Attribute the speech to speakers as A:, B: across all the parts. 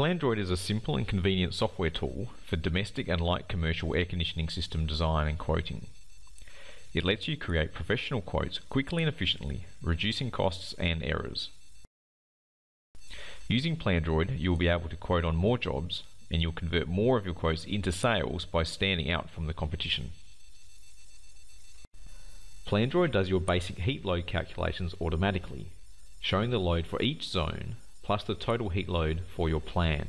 A: Plandroid is a simple and convenient software tool for domestic and light commercial air conditioning system design and quoting. It lets you create professional quotes quickly and efficiently, reducing costs and errors. Using Plandroid, you will be able to quote on more jobs and you'll convert more of your quotes into sales by standing out from the competition. Plandroid does your basic heat load calculations automatically, showing the load for each zone plus the total heat load for your plan.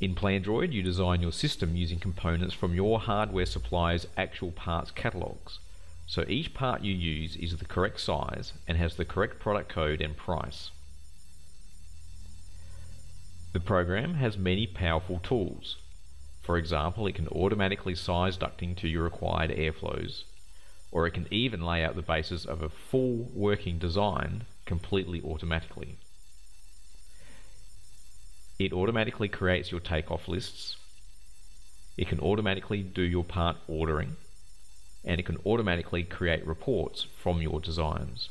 A: In Plandroid, you design your system using components from your hardware supplier's actual parts catalogs. So each part you use is the correct size and has the correct product code and price. The program has many powerful tools. For example, it can automatically size ducting to your required airflows, or it can even lay out the basis of a full working design completely automatically. It automatically creates your takeoff lists. It can automatically do your part ordering. And it can automatically create reports from your designs.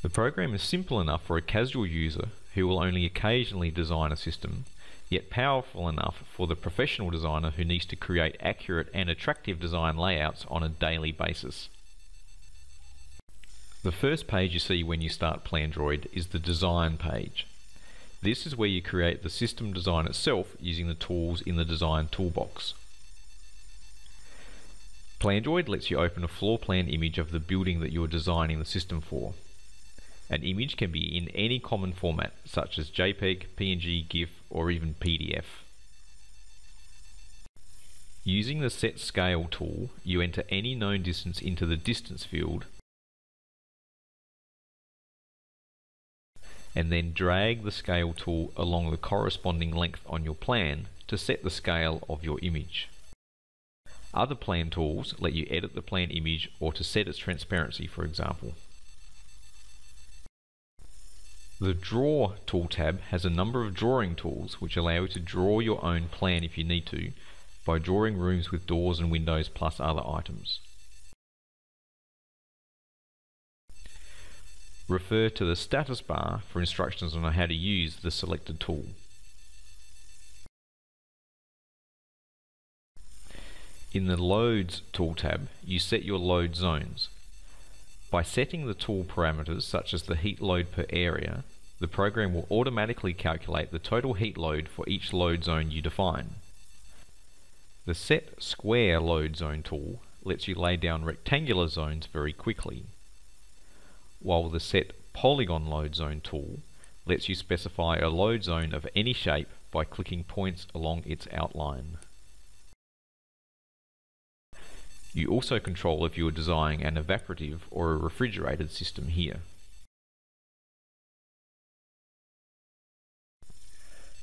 A: The program is simple enough for a casual user who will only occasionally design a system, yet powerful enough for the professional designer who needs to create accurate and attractive design layouts on a daily basis. The first page you see when you start Plandroid is the design page. This is where you create the system design itself using the tools in the design toolbox. Plandroid lets you open a floor plan image of the building that you are designing the system for. An image can be in any common format such as JPEG, PNG, GIF or even PDF. Using the Set Scale tool, you enter any known distance into the distance field and then drag the scale tool along the corresponding length on your plan to set the scale of your image. Other plan tools let you edit the plan image or to set its transparency for example. The Draw tool tab has a number of drawing tools which allow you to draw your own plan if you need to by drawing rooms with doors and windows plus other items. Refer to the status bar for instructions on how to use the selected tool. In the Loads tool tab, you set your load zones. By setting the tool parameters such as the heat load per area, the program will automatically calculate the total heat load for each load zone you define. The Set Square Load Zone tool lets you lay down rectangular zones very quickly while the Set Polygon Load Zone tool lets you specify a load zone of any shape by clicking points along its outline. You also control if you are designing an evaporative or a refrigerated system here.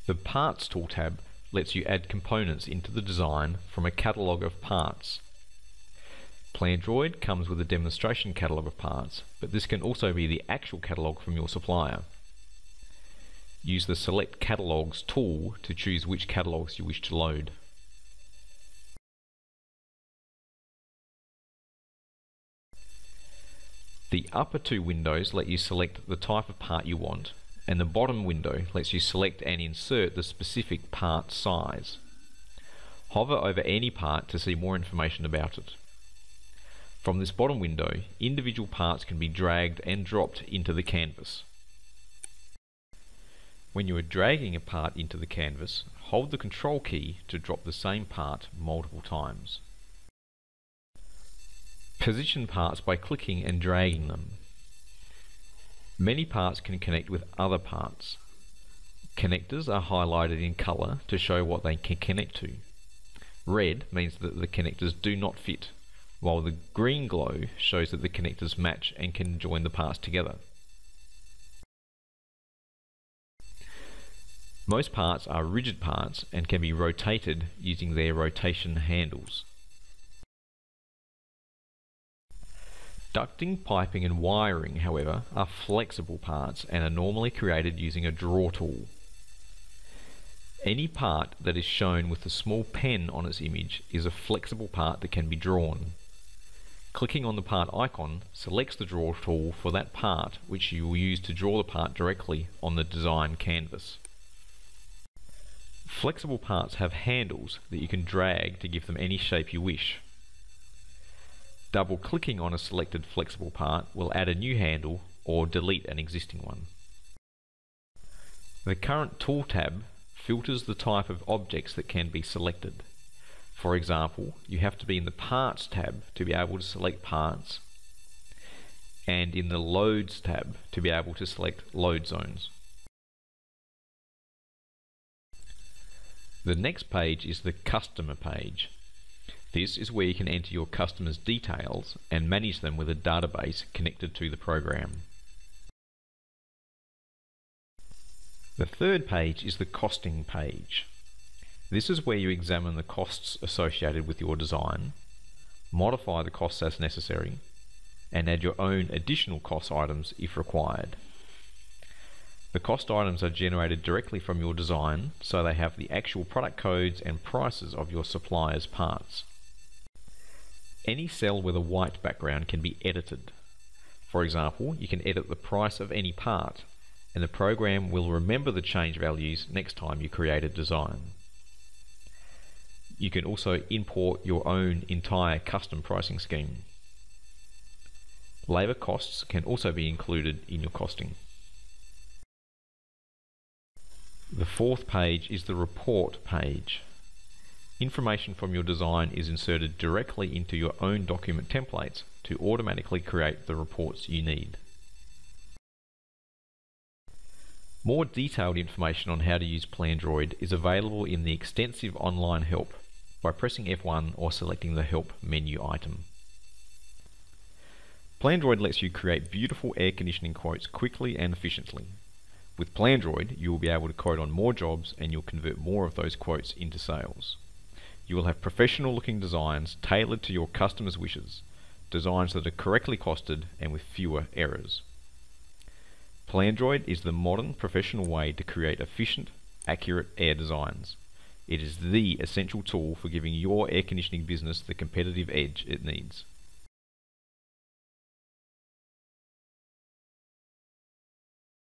A: The Parts tool tab lets you add components into the design from a catalogue of parts Plandroid comes with a demonstration catalogue of parts, but this can also be the actual catalogue from your supplier. Use the Select Catalogues tool to choose which catalogues you wish to load. The upper two windows let you select the type of part you want, and the bottom window lets you select and insert the specific part size. Hover over any part to see more information about it. From this bottom window, individual parts can be dragged and dropped into the canvas. When you are dragging a part into the canvas, hold the control key to drop the same part multiple times. Position parts by clicking and dragging them. Many parts can connect with other parts. Connectors are highlighted in colour to show what they can connect to. Red means that the connectors do not fit while the green glow shows that the connectors match and can join the parts together. Most parts are rigid parts and can be rotated using their rotation handles. Ducting, piping and wiring, however, are flexible parts and are normally created using a draw tool. Any part that is shown with a small pen on its image is a flexible part that can be drawn. Clicking on the part icon selects the draw tool for that part which you will use to draw the part directly on the design canvas. Flexible parts have handles that you can drag to give them any shape you wish. Double clicking on a selected flexible part will add a new handle or delete an existing one. The current tool tab filters the type of objects that can be selected. For example, you have to be in the Parts tab to be able to select parts, and in the Loads tab to be able to select load zones. The next page is the Customer page. This is where you can enter your customers' details and manage them with a database connected to the program. The third page is the Costing page. This is where you examine the costs associated with your design, modify the costs as necessary, and add your own additional cost items if required. The cost items are generated directly from your design, so they have the actual product codes and prices of your supplier's parts. Any cell with a white background can be edited. For example, you can edit the price of any part, and the program will remember the change values next time you create a design. You can also import your own entire custom pricing scheme. Labour costs can also be included in your costing. The fourth page is the report page. Information from your design is inserted directly into your own document templates to automatically create the reports you need. More detailed information on how to use Plandroid is available in the extensive online help by pressing F1 or selecting the Help menu item. Plandroid lets you create beautiful air conditioning quotes quickly and efficiently. With Plandroid, you will be able to quote on more jobs and you'll convert more of those quotes into sales. You will have professional looking designs tailored to your customers' wishes, designs that are correctly costed and with fewer errors. Plandroid is the modern professional way to create efficient, accurate air designs. It is the essential tool for giving your air conditioning business the competitive edge it needs.